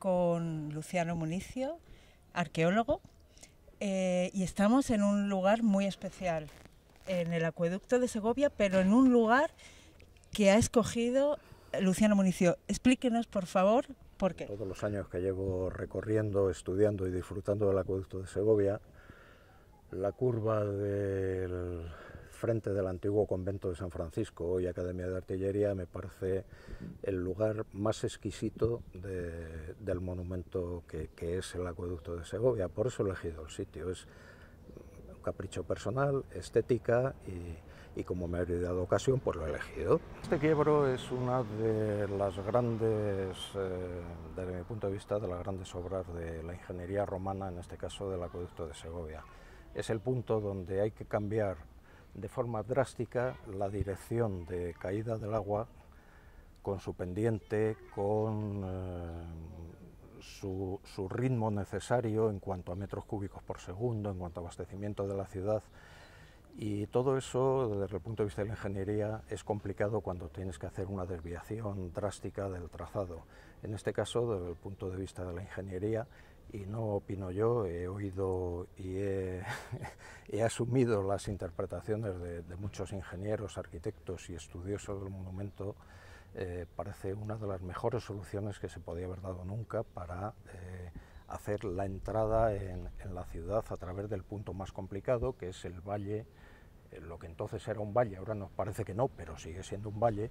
Con Luciano Municio, arqueólogo, eh, y estamos en un lugar muy especial, en el acueducto de Segovia, pero en un lugar que ha escogido Luciano Municio. Explíquenos, por favor, por qué. Todos los años que llevo recorriendo, estudiando y disfrutando del acueducto de Segovia, la curva del frente del antiguo convento de San Francisco, hoy Academia de Artillería, me parece el lugar más exquisito del monumento que, es el acueducto de Segovia. Por eso he elegido el sitio. Es un capricho personal, estética y, como me he dado ocasión, pues lo he elegido. Este quiebro es una de las grandes, eh, desde mi punto de vista, de las grandes obras de la ingeniería romana, en este caso del acueducto de Segovia. Es el punto donde hay que cambiar de forma drástica la dirección de caída del agua con su pendiente, con eh, su, ritmo necesario en cuanto a metros cúbicos por segundo, en cuanto a abastecimiento de la ciudad. Y todo eso, desde el punto de vista de la ingeniería, es complicado cuando tienes que hacer una desviación drástica del trazado. En este caso, desde el punto de vista de la ingeniería, y no opino yo, he oído y he, asumido las interpretaciones de, muchos ingenieros, arquitectos y estudiosos del monumento, eh, parece una de las mejores soluciones que se podía haber dado nunca para eh, hacer la entrada en, la ciudad a través del punto más complicado, que es el valle, eh, lo que entonces era un valle, ahora nos parece que no, pero sigue siendo un valle,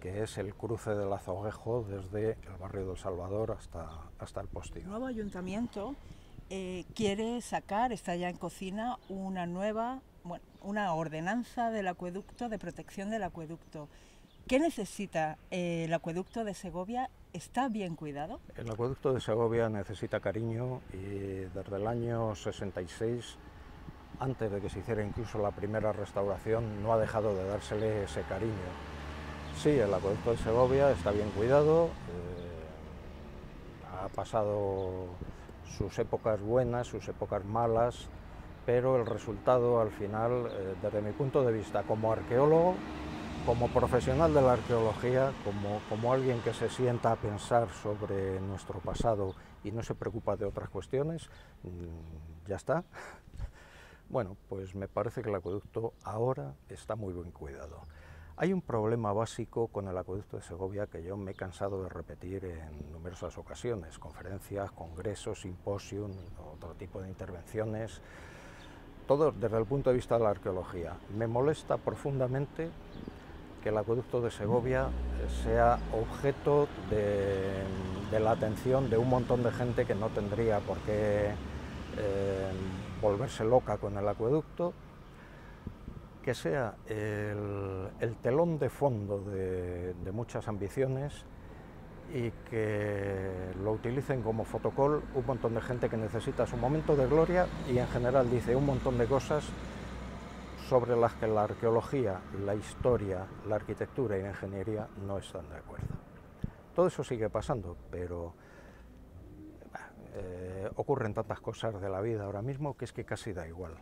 que es el cruce del Azoguejo desde el barrio del Salvador hasta, hasta el Postillo. El nuevo ayuntamiento eh, quiere sacar, está ya en cocina, una nueva, bueno, una ordenanza del acueducto, de protección del acueducto. ¿Qué necesita eh, el acueducto de Segovia? ¿Está bien cuidado? El acueducto de Segovia necesita cariño y desde el año 66 antes de que se hiciera incluso la primera restauración, no ha dejado de dársele ese cariño. Sí, el acueducto de Segovia está bien cuidado, eh, ha pasado sus épocas buenas, sus épocas malas, pero el resultado al final, eh, desde mi punto de vista como arqueólogo, como profesional de la arqueología, como, como alguien que se sienta a pensar sobre nuestro pasado y no se preocupa de otras cuestiones, mm, ya está. Bueno, pues me parece que el acueducto ahora está muy bien cuidado. Hay un problema básico con el acueducto de Segovia que yo me he cansado de repetir en numerosas ocasiones, conferencias, congresos, simposios, otro tipo de intervenciones, todo desde el punto de vista de la arqueología. Me molesta profundamente que el acueducto de Segovia sea objeto de, la atención de un montón de gente que no tendría por qué eh, volverse loca con el acueducto que sea el, telón de fondo de, muchas ambiciones y que lo utilicen como fotocol un montón de gente que necesita su momento de gloria y en general dice un montón de cosas sobre las que la arqueología, la historia, la arquitectura y la ingeniería no están de acuerdo. Todo eso sigue pasando, pero eh, ocurren tantas cosas de la vida ahora mismo que es que casi da igual.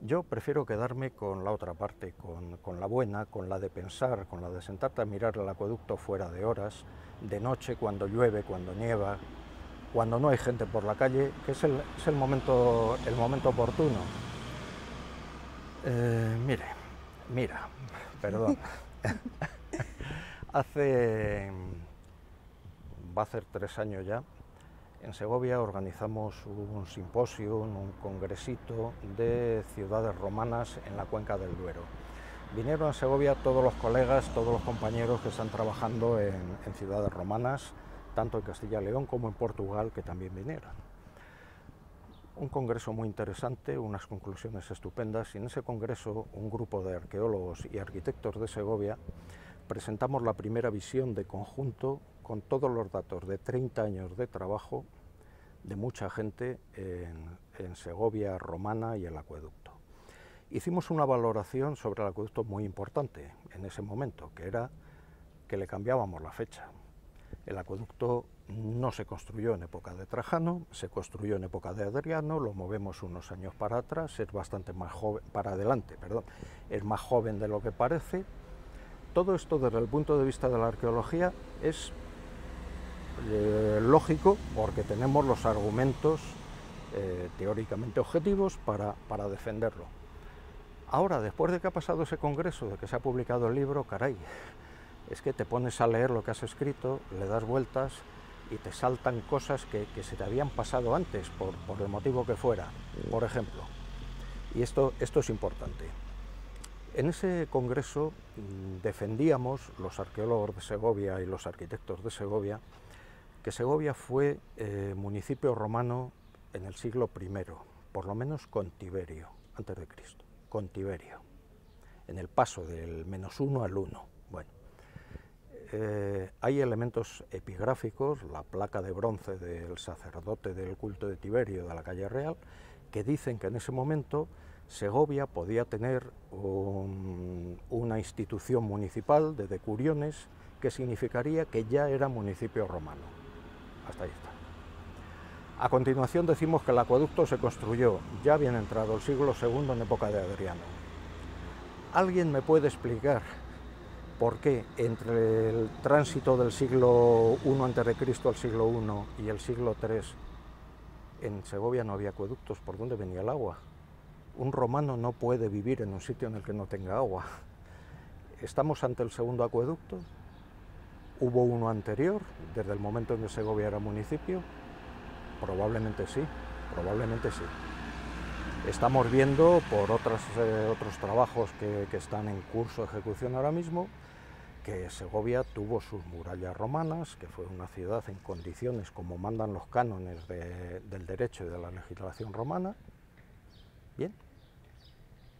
Yo prefiero quedarme con la otra parte, con, la buena, con la de pensar, con la de sentarte a mirar el acueducto fuera de horas, de noche, cuando llueve, cuando nieva, cuando no hay gente por la calle, que es el, momento, el momento oportuno. Eh, mire, mira, perdón. Hace, va a ser tres años ya, en Segovia organizamos un simposio, un congresito de ciudades romanas en la cuenca del Duero. Vinieron a Segovia todos los colegas, todos los compañeros que están trabajando en, ciudades romanas, tanto en Castilla y León como en Portugal, que también vinieron. Un congreso muy interesante, unas conclusiones estupendas, y en ese congreso un grupo de arqueólogos y arquitectos de Segovia presentamos la primera visión de conjunto con todos los datos de 30 años de trabajo de mucha gente en, Segovia romana y el acueducto. Hicimos una valoración sobre el acueducto muy importante en ese momento, que era que le cambiábamos la fecha. El acueducto no se construyó en época de Trajano, se construyó en época de Adriano, lo movemos unos años para atrás, es bastante más joven, para adelante, perdón, es más joven de lo que parece. Todo esto desde el punto de vista de la arqueología es eh, lógico porque tenemos los argumentos eh, teóricamente objetivos para, para defenderlo. Ahora, después de que ha pasado ese congreso, de que se ha publicado el libro, caray, es que te pones a leer lo que has escrito, le das vueltas y te saltan cosas que, se te habían pasado antes, por, el motivo que fuera, por ejemplo. Y esto, esto es importante. En ese congreso mm, defendíamos, los arqueólogos de Segovia y los arquitectos de Segovia, que Segovia fue eh, municipio romano en el siglo I, por lo menos con Tiberio, antes de Cristo, con Tiberio, en el paso del menos uno al uno. Bueno, eh, hay elementos epigráficos, la placa de bronce del sacerdote del culto de Tiberio de la calle Real, que dicen que en ese momento Segovia podía tener una institución municipal de decuriones que significaría que ya era municipio romano. Hasta ahí está. A continuación decimos que el acueducto se construyó ya bien entrado el siglo II en época de Adriano. ¿Alguien me puede explicar ¿Por qué entre el tránsito del siglo I a.C. al siglo I y el siglo III en Segovia no había acueductos? ¿Por dónde venía el agua? Un romano no puede vivir en un sitio en el que no tenga agua. ¿Estamos ante el segundo acueducto? ¿Hubo uno anterior, desde el momento en que Segovia era municipio? Probablemente sí, probablemente sí. Estamos viendo por eh, otros trabajos que, que están en curso de ejecución ahora mismo que Segovia tuvo sus murallas romanas, que fue una ciudad en condiciones como mandan los cánones del derecho y de la legislación romana. Bien,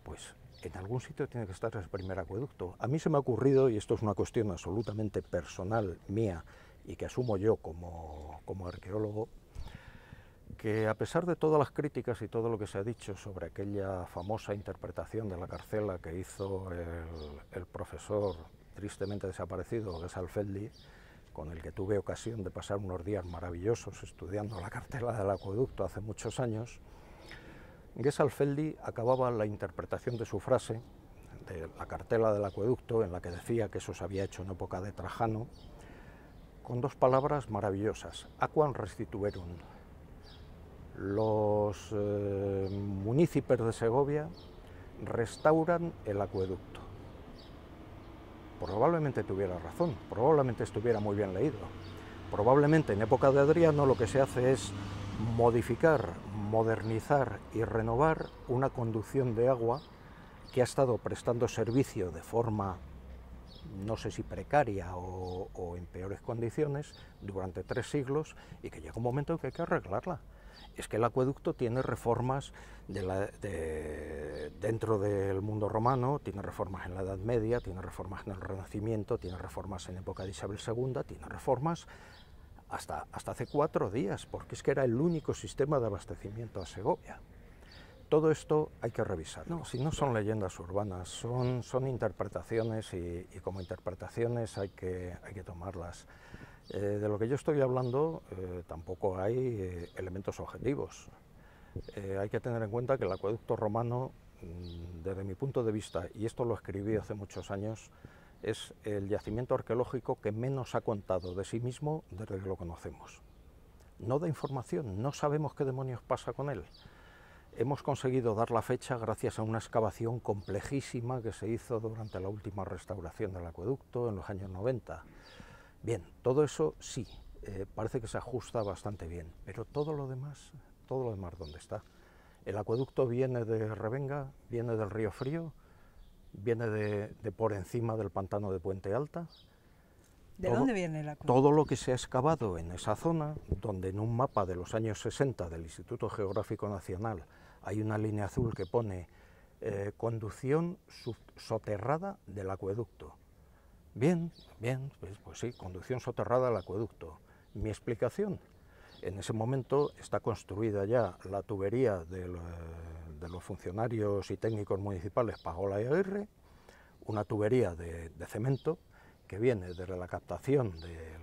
pues en algún sitio tiene que estar ese primer acueducto. A mí se me ha ocurrido, y esto es una cuestión absolutamente personal mía y que asumo yo como, como arqueólogo, que a pesar de todas las críticas y todo lo que se ha dicho sobre aquella famosa interpretación de la carcela que hizo el, profesor tristemente desaparecido, Gesalfeldi, con el que tuve ocasión de pasar unos días maravillosos estudiando la cartela del acueducto hace muchos años, Gesalfeldi acababa la interpretación de su frase, de la cartela del acueducto, en la que decía que eso se había hecho en época de Trajano, con dos palabras maravillosas, aquam restituerum. Los eh, municipios de Segovia restauran el acueducto probablemente tuviera razón, probablemente estuviera muy bien leído. Probablemente en época de Adriano lo que se hace es modificar, modernizar y renovar una conducción de agua que ha estado prestando servicio de forma, no sé si precaria o, en peores condiciones, durante tres siglos y que llega un momento en que hay que arreglarla. Es que el acueducto tiene reformas dentro del mundo romano, tiene reformas en la Edad Media, tiene reformas en el Renacimiento, tiene reformas en época de Isabel II, tiene reformas hasta, hasta hace cuatro días, porque es que era el único sistema de abastecimiento a Segovia. Todo esto hay que revisarlo. si no son leyendas urbanas, son, son interpretaciones y, y como interpretaciones hay que, hay que tomarlas. Eh, de lo que yo estoy hablando eh, tampoco hay eh, elementos objetivos. hay que tener en cuenta que el acueducto romano, mm, desde mi punto de vista, y esto lo escribí hace muchos años, es el yacimiento arqueológico que menos ha contado de sí mismo desde que lo conocemos. No da información, no sabemos qué demonios pasa con él. Hemos conseguido dar la fecha gracias a una excavación complejísima que se hizo durante la última restauración del acueducto en los años 90 Bien, todo eso sí, eh, parece que se ajusta bastante bien, pero todo lo demás, todo lo demás, ¿dónde está? El acueducto viene de Revenga, viene del río Frío, viene de, por encima del pantano de Puente Alta. ¿De dónde viene el acueducto? Todo lo que se ha excavado en esa zona, donde en un mapa de los años 60 del Instituto Geográfico Nacional hay una línea azul que pone eh, conducción soterrada del acueducto. Bien, bien, pues, pues, sí, conducción soterrada al acueducto. Mi explicación, en ese momento está construida ya la tubería de, los funcionarios y técnicos municipales Pagola y Aguirre, una tubería de, cemento que viene desde la captación de,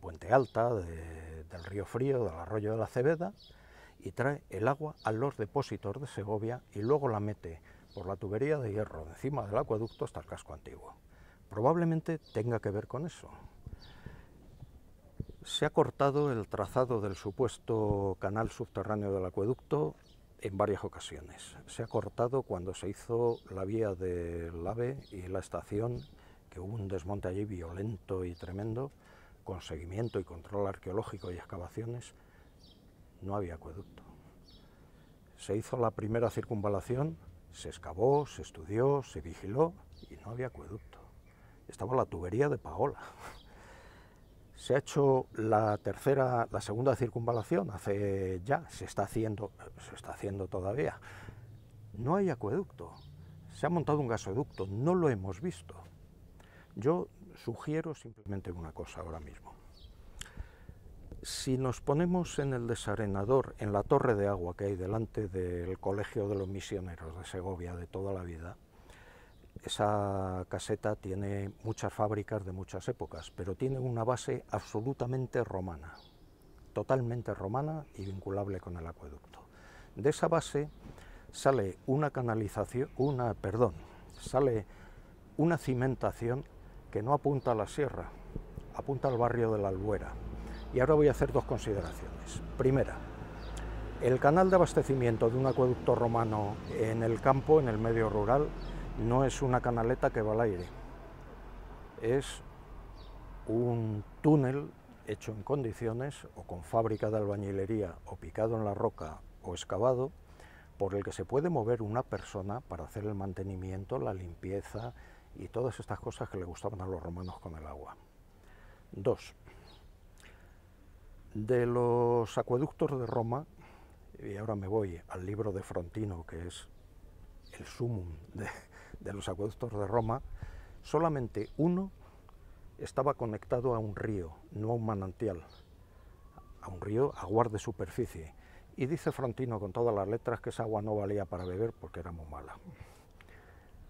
Puente Alta, del río Frío, del arroyo de la Cebeda, y trae el agua a los depósitos de Segovia y luego la mete por la tubería de hierro encima del acueducto hasta el casco antiguo. Probablemente tenga que ver con eso. Se ha cortado el trazado del supuesto canal subterráneo del acueducto en varias ocasiones. Se ha cortado cuando se hizo la vía del AVE y la estación, que hubo un desmonte allí violento y tremendo, con seguimiento y control arqueológico y excavaciones, no había acueducto. Se hizo la primera circunvalación, se excavó, se estudió, se vigiló y no había acueducto. Estaba la tubería de Paola. Se ha hecho la tercera, la segunda circunvalación, hace ya, se está haciendo, se está haciendo todavía. No hay acueducto. Se ha montado un gasoducto, no lo hemos visto. Yo sugiero simplemente una cosa ahora mismo. Si nos ponemos en el desarenador, en la torre de agua que hay delante del Colegio de los Misioneros de Segovia de toda la vida, esa caseta tiene muchas fábricas de muchas épocas, pero tiene una base absolutamente romana, totalmente romana y vinculable con el acueducto. De esa base sale una canalización, una, perdón, sale una cimentación que no apunta a la sierra, apunta al barrio de la Albuera. Y ahora voy a hacer dos consideraciones. Primera, el canal de abastecimiento de un acueducto romano en el campo, en el medio rural, no es una canaleta que va al aire, es un túnel hecho en condiciones o con fábrica de albañilería o picado en la roca o excavado por el que se puede mover una persona para hacer el mantenimiento, la limpieza y todas estas cosas que le gustaban a los romanos con el agua. Dos, de los acueductos de Roma, y ahora me voy al libro de Frontino, que es el sumum de, de los acueductos de Roma, solamente uno estaba conectado a un río, no a un manantial, a un río a de superficie. Y dice Frontino con todas las letras que esa agua no valía para beber porque era muy mala.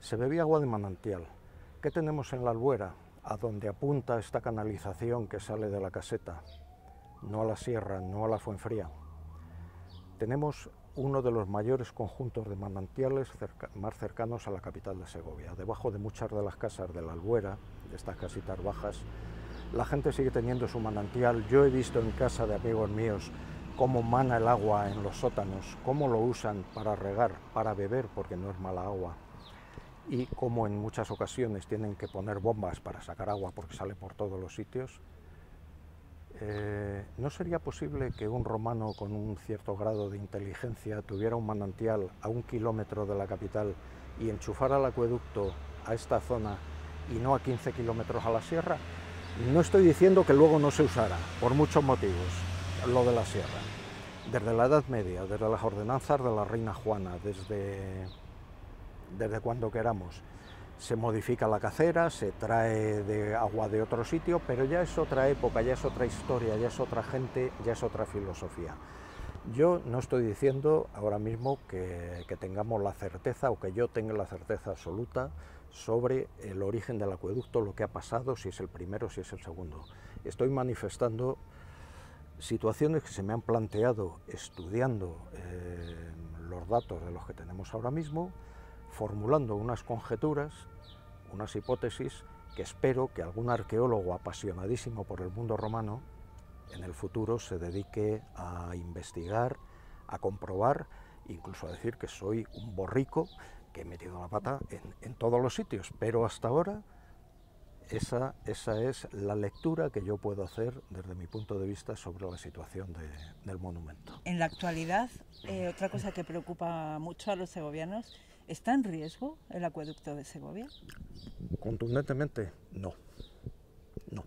Se bebía agua de manantial. ¿Qué tenemos en la albuera? A donde apunta esta canalización que sale de la caseta, no a la sierra, no a la Fuenfría. Tenemos uno de los mayores conjuntos de manantiales más cercanos a la capital de Segovia. Debajo de muchas de las casas de la Albuera, de estas casitas bajas, la gente sigue teniendo su manantial. Yo he visto en casa de amigos míos cómo mana el agua en los sótanos, cómo lo usan para regar, para beber, porque no es mala agua, y cómo en muchas ocasiones tienen que poner bombas para sacar agua porque sale por todos los sitios. Eh, ¿No sería posible que un romano con un cierto grado de inteligencia tuviera un manantial a un kilómetro de la capital y enchufara el acueducto a esta zona y no a 15 kilómetros a la sierra? No estoy diciendo que luego no se usara, por muchos motivos, lo de la sierra. Desde la Edad Media, desde las ordenanzas de la reina Juana, desde, desde cuando queramos, se modifica la cacera, se trae de agua de otro sitio, pero ya es otra época, ya es otra historia, ya es otra gente, ya es otra filosofía. Yo no estoy diciendo ahora mismo que, tengamos la certeza o que yo tenga la certeza absoluta sobre el origen del acueducto, lo que ha pasado, si es el primero, si es el segundo. Estoy manifestando situaciones que se me han planteado estudiando eh, los datos de los que tenemos ahora mismo, formulando unas conjeturas, unas hipótesis que espero que algún arqueólogo apasionadísimo por el mundo romano en el futuro se dedique a investigar, a comprobar, incluso a decir que soy un borrico que he metido la pata en, todos los sitios, pero hasta ahora esa, esa, es la lectura que yo puedo hacer desde mi punto de vista sobre la situación del monumento. En la actualidad, eh, otra cosa que preocupa mucho a los segovianos ¿Está en riesgo el acueducto de Segovia? Contundentemente, no. No.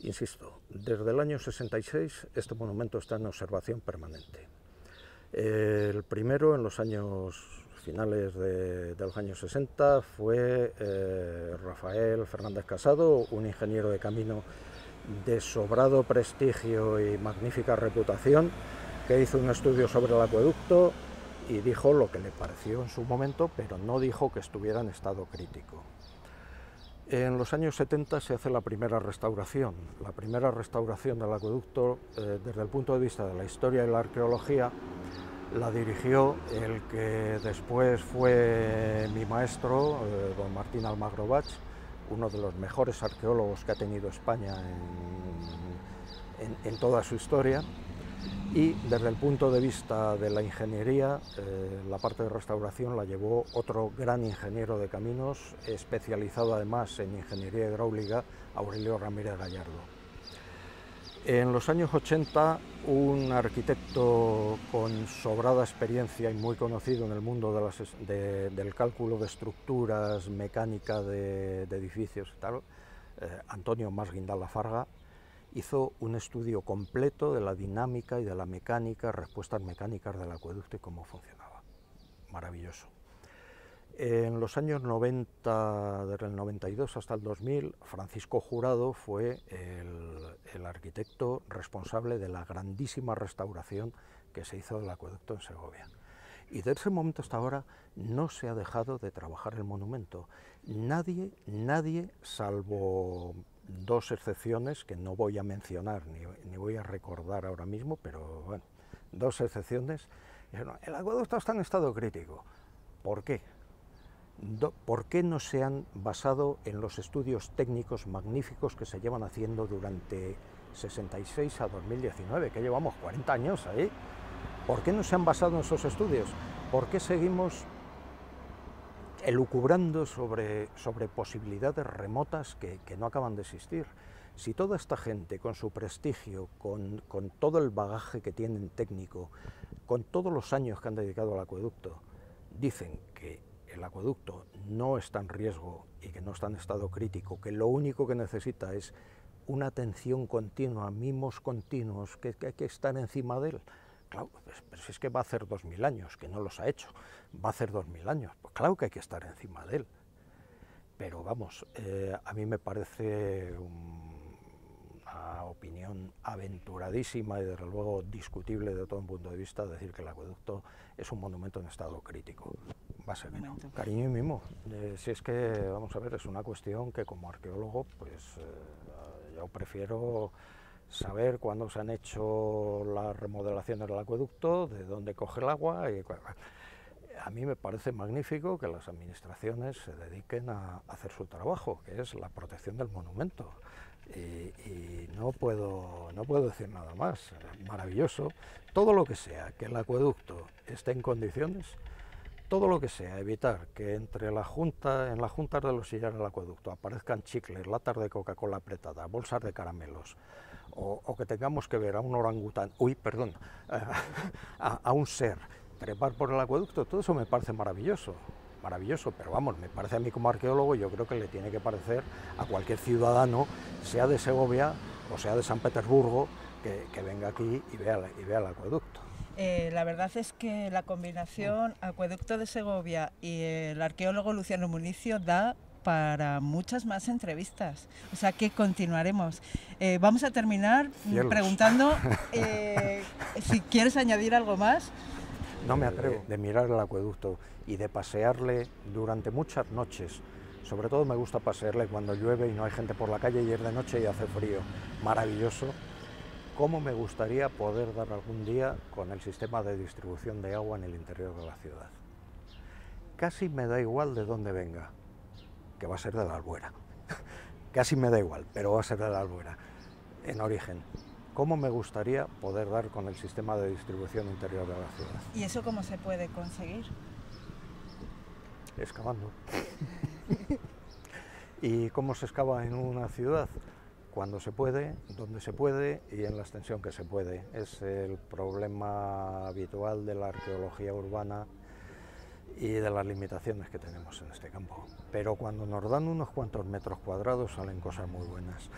Insisto, desde el año 66 este monumento está en observación permanente. El primero, en los años finales de, los años 60, fue eh, Rafael Fernández Casado, un ingeniero de camino de sobrado prestigio y magnífica reputación, que hizo un estudio sobre el acueducto y dijo lo que le pareció en su momento, pero no dijo que estuviera en estado crítico. En los años 70 se hace la primera restauración. La primera restauración del acueducto, eh, desde el punto de vista de la historia y la arqueología, la dirigió el que después fue mi maestro, eh, don Martín Almagro Bach, uno de los mejores arqueólogos que ha tenido España en en, toda su historia. Y desde el punto de vista de la ingeniería, eh, la parte de restauración la llevó otro gran ingeniero de caminos, especializado además en ingeniería hidráulica, Aurelio Ramírez Gallardo. En los años 80, un arquitecto con sobrada experiencia y muy conocido en el mundo del cálculo de estructuras, mecánica de, edificios y tal, eh, Antonio Masguindal Farga, hizo un estudio completo de la dinámica y de la mecánica, respuestas mecánicas del acueducto y cómo funcionaba. Maravilloso. En los años 90, desde el 92 hasta el 2000, Francisco Jurado fue el, arquitecto responsable de la grandísima restauración que se hizo del acueducto en Segovia. Y de ese momento hasta ahora no se ha dejado de trabajar el monumento. Nadie, nadie, salvo dos excepciones que no voy a mencionar ni, ni voy a recordar ahora mismo, pero bueno, dos excepciones, el acueducto está en estado crítico. ¿Por qué? ¿por qué no se han basado en los estudios técnicos magníficos que se llevan haciendo durante 66 a 2019, que llevamos 40 años ahí? ¿Por qué no se han basado en esos estudios? ¿Por qué seguimos elucubrando sobre, sobre posibilidades remotas que, no acaban de existir? Si toda esta gente, con su prestigio, con, con todo el bagaje que tienen técnico, con todos los años que han dedicado al acueducto, dicen que el acueducto no está en riesgo y que no está en estado crítico, que lo único que necesita es una atención continua, mimos continuos, que, hay que estar encima de él. Claro, pues, pero si es que va a hacer dos mil años, que no los ha hecho, va a hacer dos mil años, pues claro que hay que estar encima de él. Pero vamos, eh, a mí me parece una opinión aventuradísima y desde luego discutible de todo un punto de vista decir que el acueducto es un monumento en estado crítico va a ser Cariño y mimo. si es que, vamos a ver, es una cuestión que como arqueólogo, pues eh, yo prefiero saber cuándo se han hecho las remodelaciones del acueducto, de dónde coge el agua. Y, a mí me parece magnífico que las administraciones se dediquen a hacer su trabajo, que es la protección del monumento. Y, y, no, puedo, no puedo decir nada más. Maravilloso. Todo lo que sea que el acueducto esté en condiciones, todo lo que sea, evitar que entre la junta, en las juntas de los sillares del acueducto aparezcan chicles, latas de Coca-Cola apretadas, bolsas de caramelos, o, que tengamos que ver a un orangután, uy, perdón, a, un ser trepar por el acueducto, todo eso me parece maravilloso, maravilloso, pero vamos, me parece a mí como arqueólogo, yo creo que le tiene que parecer a cualquier ciudadano, sea de Segovia o sea de San Petersburgo, que, venga aquí y vea el acueducto. Eh, la verdad es que la combinación Acueducto de Segovia y el arqueólogo Luciano Municio da para muchas más entrevistas. O sea que continuaremos. Eh, vamos a terminar preguntando eh, si quieres añadir algo más. No me atrevo de mirar el acueducto y de pasearle durante muchas noches. Sobre todo me gusta pasearle cuando llueve y no hay gente por la calle y es de noche y hace frío. Maravilloso cómo me gustaría poder dar algún día con el sistema de distribución de agua en el interior de la ciudad. Casi me da igual de dónde venga, que va a ser de la Albuera. Casi me da igual, pero va a ser de la Albuera, en origen. ¿Cómo me gustaría poder dar con el sistema de distribución interior de la ciudad? ¿Y eso cómo se puede conseguir? Excavando. ¿Y cómo se excava en una ciudad? Cuando se puede, donde se puede y en la extensión que se puede. Es el problema habitual de la arqueología urbana y de las limitaciones que tenemos en este campo. Pero cuando nos dan unos cuantos metros cuadrados salen cosas muy buenas.